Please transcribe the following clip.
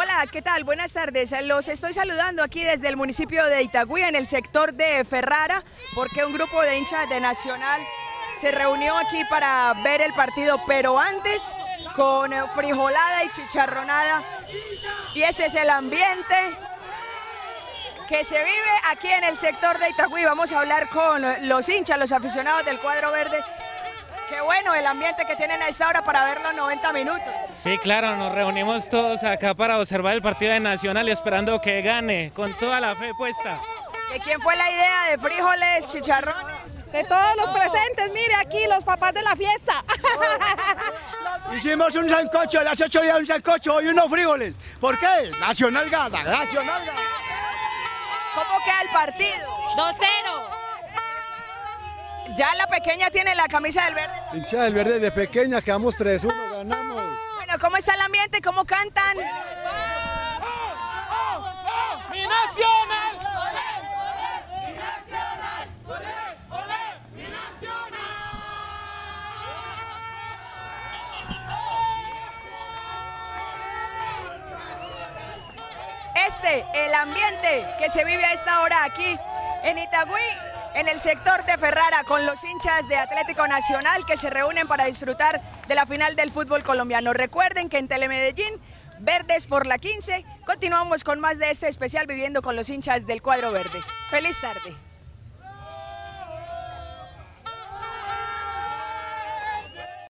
Hola, ¿qué tal? Buenas tardes. Los estoy saludando aquí desde el municipio de Itagüí, en el sector de Ferrara, porque un grupo de hinchas de Nacional se reunió aquí para ver el partido, pero antes con frijolada y chicharronada. Y ese es el ambiente que se vive aquí en el sector de Itagüí. Vamos a hablar con los hinchas, los aficionados del cuadro verde. Qué bueno el ambiente que tienen a esta hora para ver los 90 minutos. Sí, claro, nos reunimos todos acá para observar el partido de Nacional y esperando que gane, con toda la fe puesta. ¿De quién fue la idea de frijoles, chicharrones? De todos los presentes, mire aquí, los papás de la fiesta. Hicimos un sancocho, las 8 días un sancocho y unos frijoles. ¿Por qué? Nacional gana, Nacional gana. ¿Cómo queda el partido? 2-0. Ya la pequeña tiene la camisa del verde. Hincha del verde de pequeña, quedamos 3-1, ganamos. Bueno, ¿cómo está el ambiente? ¿Cómo cantan? ¡Mi Este, el ambiente que se vive a esta hora aquí en Itagüí, en el sector de Ferrara, con los hinchas de Atlético Nacional que se reúnen para disfrutar de la final del fútbol colombiano. Recuerden que en Telemedellín, Verdes por la 15, continuamos con más de este especial viviendo con los hinchas del cuadro verde. Feliz tarde.